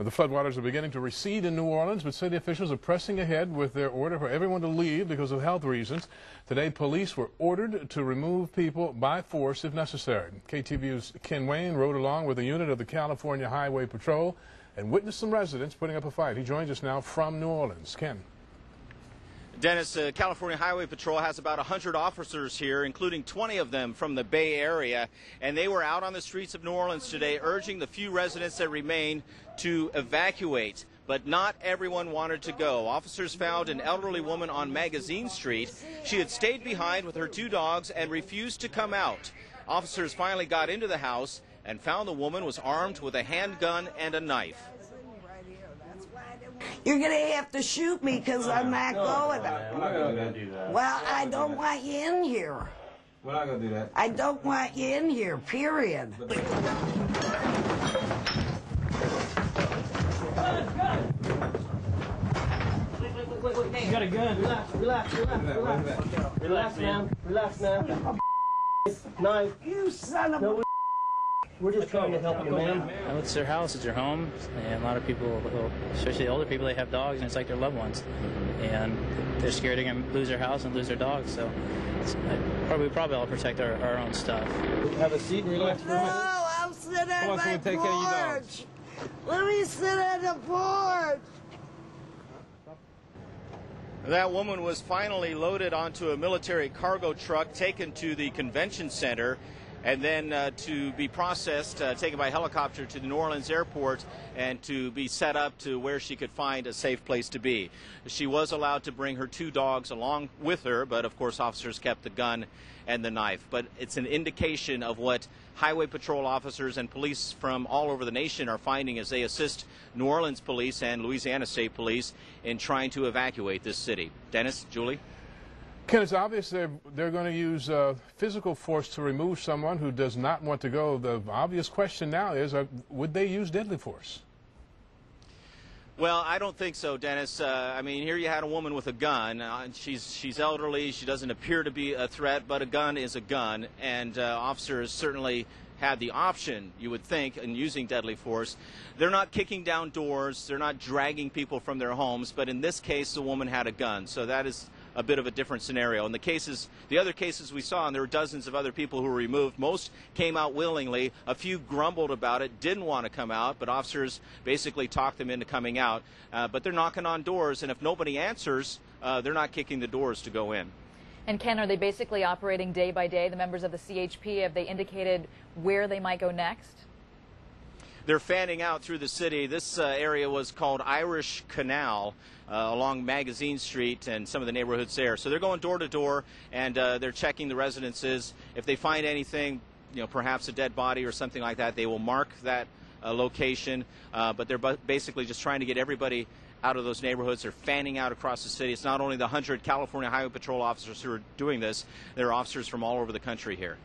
The floodwaters are beginning to recede in New Orleans, but city officials are pressing ahead with their order for everyone to leave because of health reasons. Today, police were ordered to remove people by force if necessary. KTVU's Ken Wayne rode along with a unit of the California Highway Patrol and witnessed some residents putting up a fight. He joins us now from New Orleans. Ken. Dennis, uh, California Highway Patrol has about 100 officers here, including 20 of them from the Bay Area, and they were out on the streets of New Orleans today urging the few residents that remain to evacuate. But not everyone wanted to go. Officers found an elderly woman on Magazine Street. She had stayed behind with her two dogs and refused to come out. Officers finally got into the house and found the woman was armed with a handgun and a knife. You're going to have to shoot me because I'm uh, not going. I'm not gonna do that. Well, I don't want you in here. We're not gonna do that. I don't want you in here, period. You got a gun. Relax, relax, relax, relax. Relax, man. Relax, man. Knife. You son of a... No, we're just trying to help you, man. Well, it's their house, it's their home, and a lot of people, especially the older people, they have dogs, and it's like their loved ones, mm-hmm. and they're scared they're going to lose their house and lose their dogs. So, it's, probably we probably all protect our, our own stuff. Have a seat and relax for a No, minute. I'll sit on on, my someone take care of porch. Let me sit on the porch. That woman was finally loaded onto a military cargo truck, taken to the convention center, and then uh, to be processed, uh, taken by helicopter to the New Orleans airport, and to be set up to where she could find a safe place to be. She was allowed to bring her two dogs along with her, but of course, officers kept the gun and the knife. But it's an indication of what highway patrol officers and police from all over the nation are finding as they assist New Orleans police and Louisiana State Police in trying to evacuate this city. Dennis, Julie? Ken, it's obvious they're, they're going to use uh, physical force to remove someone who does not want to go. The obvious question now is uh, would they use deadly force? Well, I don't think so, Dennis. Uh, I mean, here you had a woman with a gun. Uh, she's she's elderly. She doesn't appear to be a threat, but a gun is a gun, and uh, officers certainly had the option, you would think, in using deadly force. They're not kicking down doors. They're not dragging people from their homes. But in this case, the woman had a gun, so that is a bit of a different scenario. In the cases, the other cases we saw, and there were dozens of other people who were removed. Most came out willingly. A few grumbled about it, didn't want to come out, but officers basically talked them into coming out. Uh, but they're knocking on doors, and if nobody answers, uh, they're not kicking the doors to go in. And Ken, are they basically operating day by day? The members of the CHP have they indicated where they might go next? They're fanning out through the city. This uh, area was called Irish Canal uh, along Magazine Street and some of the neighborhoods there. So they're going door to door and uh, they're checking the residences. If they find anything, you know, perhaps a dead body or something like that, they will mark that uh, location. Uh, but they're bu- basically just trying to get everybody out of those neighborhoods. They're fanning out across the city. It's not only the 100 California Highway Patrol officers who are doing this, there are officers from all over the country here.